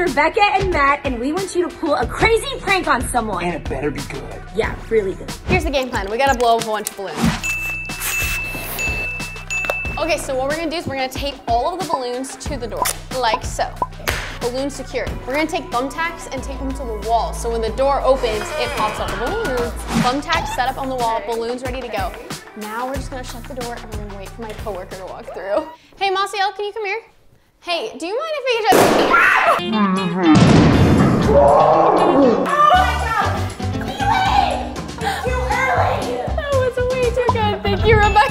Rebecca and Matt, and we want you to pull a crazy prank on someone. And it better be good. Yeah, really good. Here's the game plan. We gotta blow up a bunch of balloons. Okay, so what we're gonna do is we're gonna tape all of the balloons to the door, like so. Balloon secured. We're gonna take thumbtacks and tape them to the wall, so when the door opens, it pops up the balloons. Thumbtacks set up on the wall, balloons ready to go. Now we're just gonna shut the door and we're gonna wait for my coworker to walk through. Hey, Maciel, can you come here? Hey, do you mind if we just... Ah! Mm-hmm. Oh my god! Too late! Too early! That was way too good. Thank you, Rebecca.